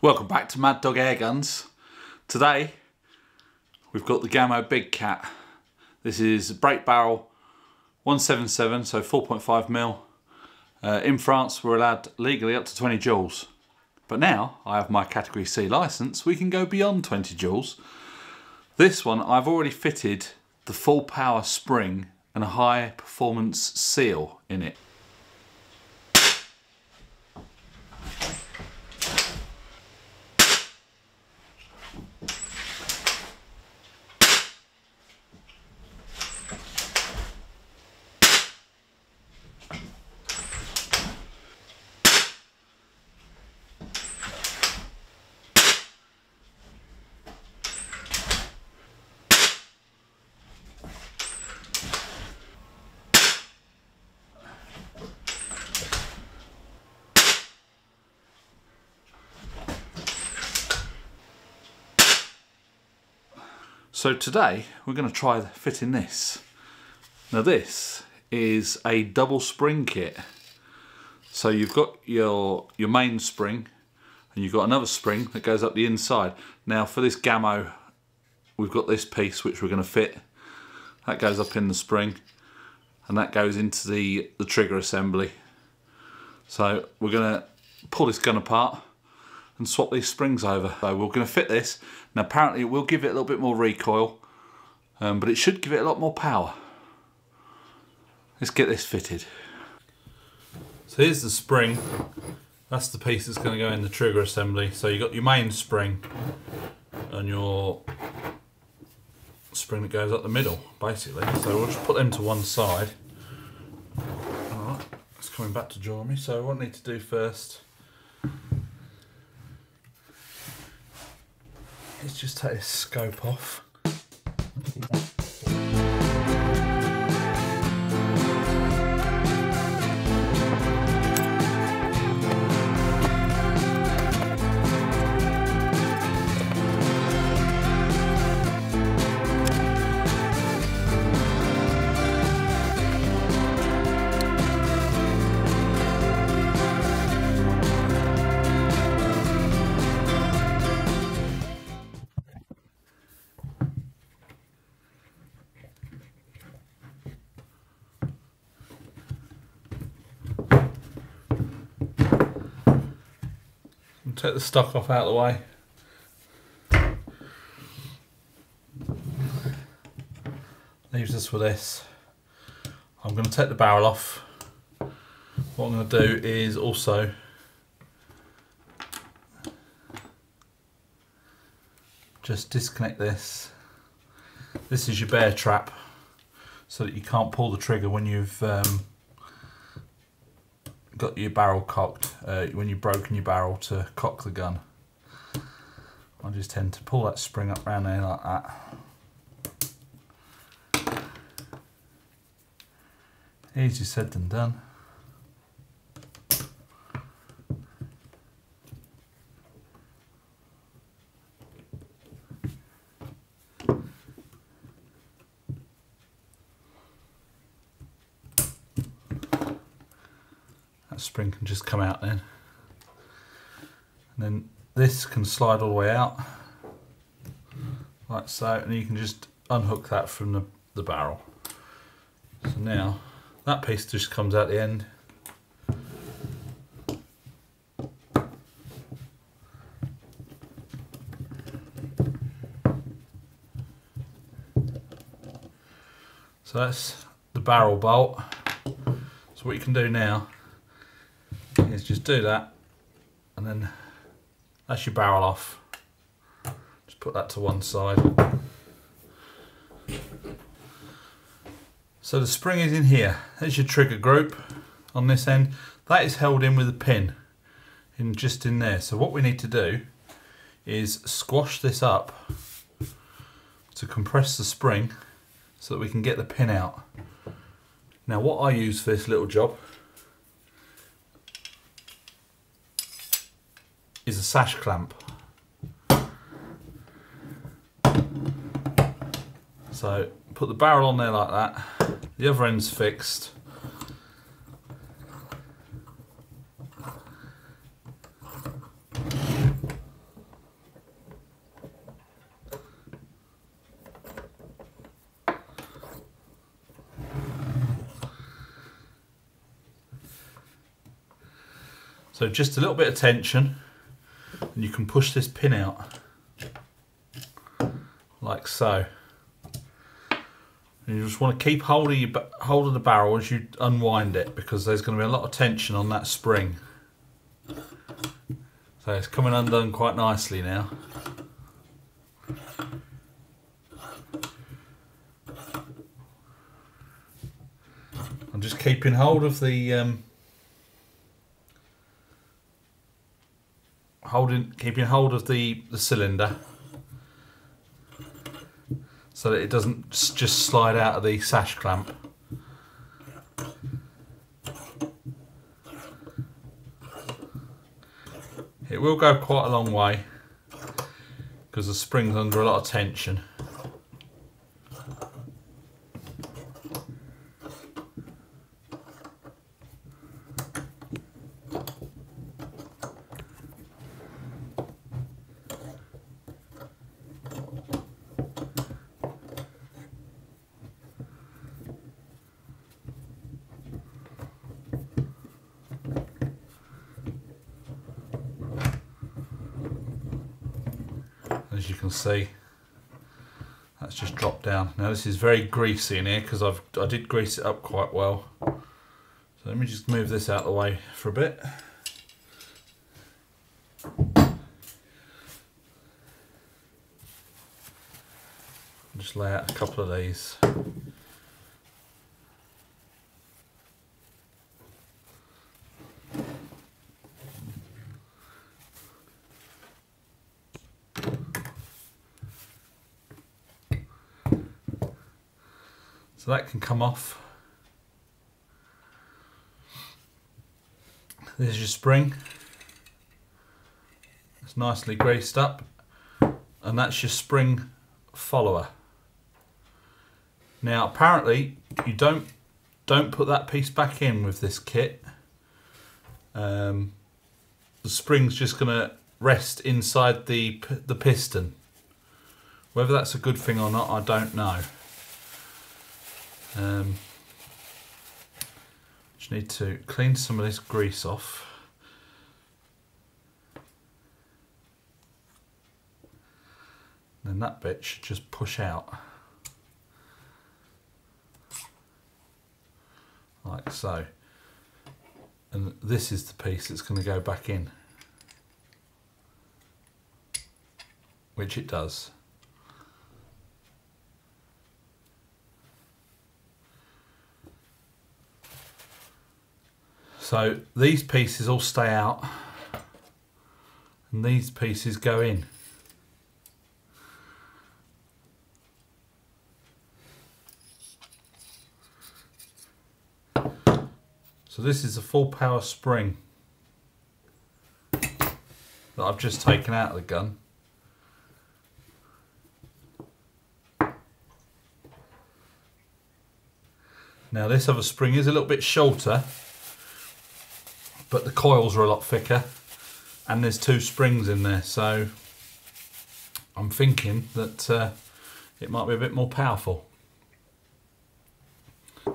Welcome back to Mad Dog Airguns. Today we've got the Gamo Big Cat. This is a break barrel 177, so 4.5 mil. Uh, in France we're allowed legally up to 20 joules. But now I have my category C license, we can go beyond 20 joules. This one I've already fitted the full power spring and a high performance seal in it. So today we're going to try fitting this. Now this is a double spring kit. So you've got your your main spring and you've got another spring that goes up the inside. Now for this Gamo we've got this piece which we're going to fit. That goes up in the spring and that goes into the, the trigger assembly. So we're going to pull this gun apart and swap these springs over. So we're going to fit this. Now apparently it will give it a little bit more recoil, um, but it should give it a lot more power. Let's get this fitted. So here's the spring. That's the piece that's going to go in the trigger assembly. So you've got your main spring and your spring that goes up the middle, basically. So we'll just put them to one side. Alright, it's coming back to join me. So what I need to do first Let's just take this scope off. Take the stock off out of the way. Leaves us with this. I'm going to take the barrel off. What I'm going to do is also just disconnect this. This is your bear trap so that you can't pull the trigger when you've um, got your barrel cocked, uh, when you've broken your barrel to cock the gun. I just tend to pull that spring up around there like that. Easier said than done. That spring can just come out then. And then this can slide all the way out, like so, and you can just unhook that from the, the barrel. So now, that piece just comes out the end. So that's the barrel bolt. So what you can do now is just do that and then that's your barrel off. Just put that to one side. So the spring is in here. There's your trigger group on this end. That is held in with a pin in just in there. So what we need to do is squash this up to compress the spring so that we can get the pin out. Now what I use for this little job a sash clamp. So put the barrel on there like that. The other end's fixed. So just a little bit of tension and you can push this pin out like so. And you just want to keep hold of, your, hold of the barrel as you unwind it because there's going to be a lot of tension on that spring. So it's coming undone quite nicely now. I'm just keeping hold of the um, holding keeping hold of the the cylinder so that it doesn't just slide out of the sash clamp. It will go quite a long way because the spring's under a lot of tension. As you can see. That's just dropped down. Now this is very greasy in here because I've I did grease it up quite well. So let me just move this out of the way for a bit. Just lay out a couple of these So that can come off. There's your spring. It's nicely greased up. And that's your spring follower. Now apparently you don't don't put that piece back in with this kit. Um, the spring's just to rest inside the the piston. Whether that's a good thing or not, I don't know. Um, just need to clean some of this grease off. Then that bit should just push out. Like so. And this is the piece that's going to go back in. Which it does. So these pieces all stay out and these pieces go in. So this is a full power spring that I've just taken out of the gun. Now this other spring is a little bit shorter but the coils are a lot thicker and there's two springs in there so I'm thinking that uh, it might be a bit more powerful. So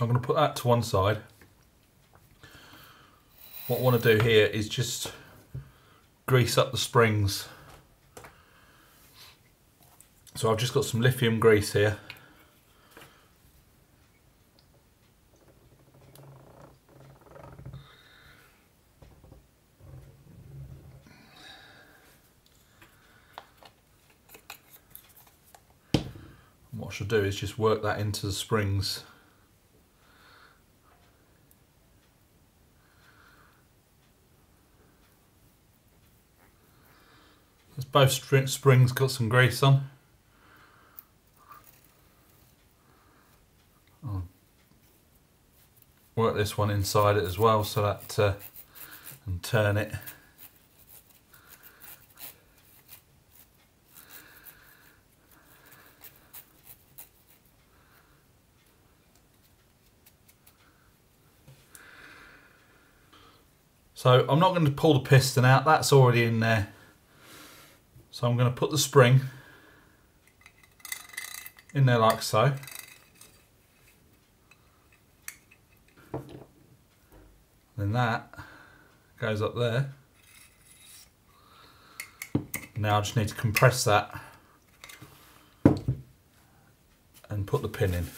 I'm going to put that to one side. What I want to do here is just grease up the springs. So I've just got some lithium grease here I should do is just work that into the springs. Both springs got some grease on. I'll work this one inside it as well so that uh, and turn it So I'm not going to pull the piston out, that's already in there. So I'm going to put the spring in there like so. Then that goes up there. Now I just need to compress that and put the pin in.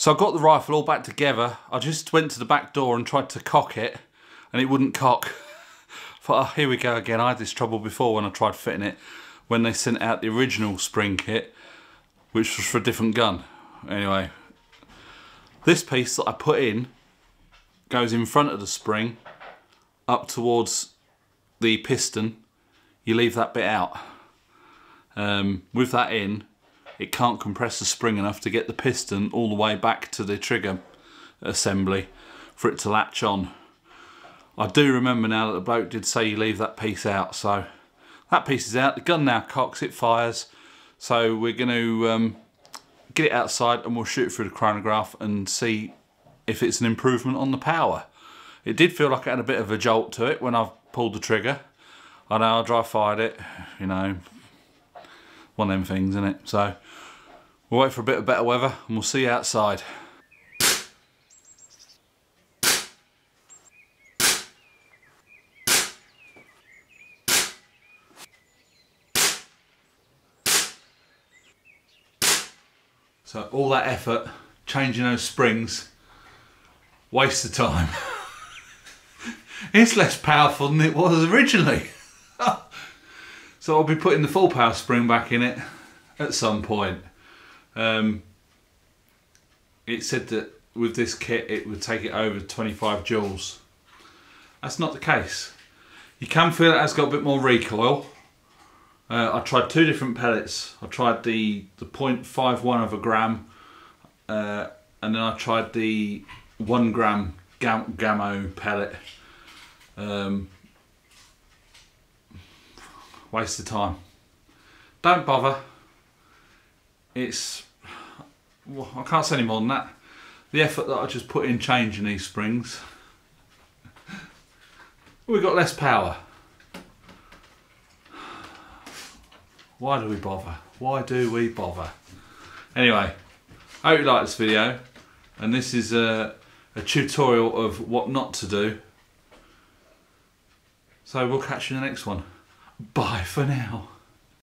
So I got the rifle all back together. I just went to the back door and tried to cock it and it wouldn't cock. thought, oh, here we go again. I had this trouble before when I tried fitting it when they sent out the original spring kit, which was for a different gun. Anyway, this piece that I put in goes in front of the spring up towards the piston. You leave that bit out. Um, with that in, it can't compress the spring enough to get the piston all the way back to the trigger assembly for it to latch on. I do remember now that the bloke did say you leave that piece out, so that piece is out. The gun now cocks, it fires, so we're going to um, get it outside and we'll shoot through the chronograph and see if it's an improvement on the power. It did feel like it had a bit of a jolt to it when I pulled the trigger. I know I dry fired it, you know, one of them things, isn't it? So we'll wait for a bit of better weather and we'll see you outside. So all that effort, changing those springs, waste of time. it's less powerful than it was originally. So I'll be putting the full power spring back in it at some point. Um, it said that with this kit it would take it over 25 joules. That's not the case. You can feel it has got a bit more recoil. Uh, I tried two different pellets. I tried the, the 0.51 of a gram uh, and then I tried the one gram gam Gamo pellet. Um, waste of time. Don't bother. It's, well, I can't say any more than that. The effort that I just put in changing these springs, we've got less power. Why do we bother? Why do we bother? Anyway, I hope you like this video and this is a, a tutorial of what not to do. So we'll catch you in the next one. Bye for now.